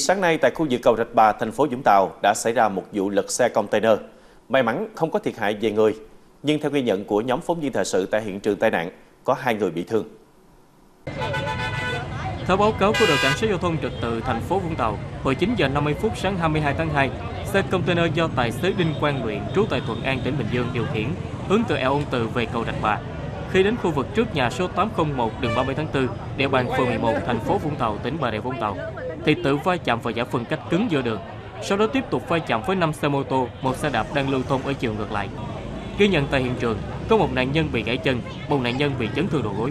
Sáng nay tại khu vực cầu Rạch Bà, thành phố Vũng Tàu đã xảy ra một vụ lật xe container. May mắn không có thiệt hại về người, nhưng theo ghi nhận của nhóm phóng viên thời sự tại hiện trường tai nạn, có hai người bị thương. Theo báo cáo của đội cảnh sát giao thông trật tự thành phố Vũng Tàu, hồi 9 giờ 50 phút sáng 22 tháng 2, xe container do tài xế Đinh Quang Luyện trú tại Thuận An tỉnh Bình Dương điều khiển hướng từ eo Ôn Từ về cầu Rạch Bà. Khi đến khu vực trước nhà số 801 đường 30 tháng 4, địa bàn phường 11 thành phố Vũng Tàu, tỉnh Bà Rịa Vũng Tàu, thì tự va chạm vào giải phân cách cứng giữa đường. Sau đó tiếp tục va chạm với 5 xe mô tô, một xe đạp đang lưu thông ở chiều ngược lại. Ghi nhận tại hiện trường, có một nạn nhân bị gãy chân, một nạn nhân bị chấn thương đầu gối.